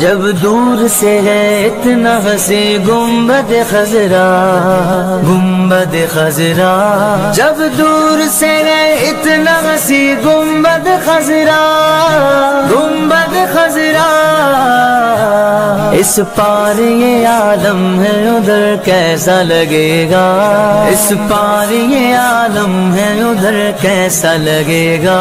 जब दूर से है, इतना हसी गुंबद खजरा गुंबद खजरा। जब दूर से है, इतना हसी गुंबद खजरा गुंबद खजरा। इस पार ये आलम है, उधर कैसा लगेगा? इस पार ये आलम है, उधर कैसा लगेगा?